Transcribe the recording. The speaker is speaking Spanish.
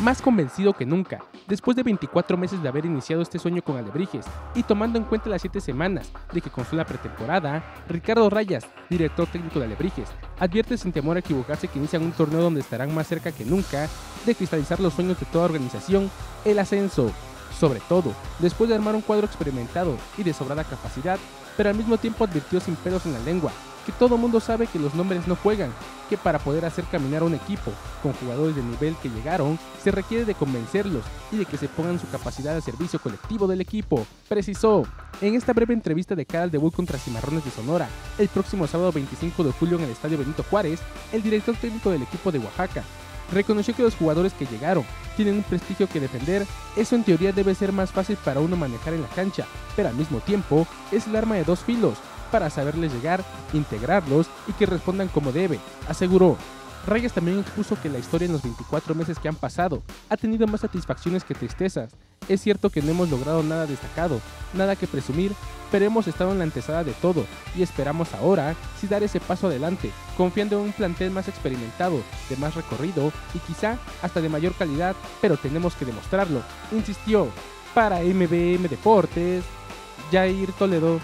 más convencido que nunca, después de 24 meses de haber iniciado este sueño con Alebrijes y tomando en cuenta las 7 semanas de que constó la pretemporada, Ricardo Rayas, director técnico de Alebrijes, advierte sin temor a equivocarse que inician un torneo donde estarán más cerca que nunca de cristalizar los sueños de toda organización, el ascenso. Sobre todo, después de armar un cuadro experimentado y de sobrada capacidad, pero al mismo tiempo advirtió sin pelos en la lengua que todo mundo sabe que los nombres no juegan, que para poder hacer caminar un equipo con jugadores de nivel que llegaron, se requiere de convencerlos y de que se pongan su capacidad de servicio colectivo del equipo, precisó. En esta breve entrevista de cara al debut contra Cimarrones de Sonora, el próximo sábado 25 de julio en el Estadio Benito Juárez, el director técnico del equipo de Oaxaca, reconoció que los jugadores que llegaron tienen un prestigio que defender, eso en teoría debe ser más fácil para uno manejar en la cancha, pero al mismo tiempo es el arma de dos filos, para saberles llegar, integrarlos y que respondan como debe, aseguró. Reyes también expuso que la historia en los 24 meses que han pasado ha tenido más satisfacciones que tristezas. Es cierto que no hemos logrado nada destacado, nada que presumir, pero hemos estado en la antesada de todo y esperamos ahora sí dar ese paso adelante, confiando en un plantel más experimentado, de más recorrido y quizá hasta de mayor calidad, pero tenemos que demostrarlo, insistió. Para MBM Deportes, Jair Toledo.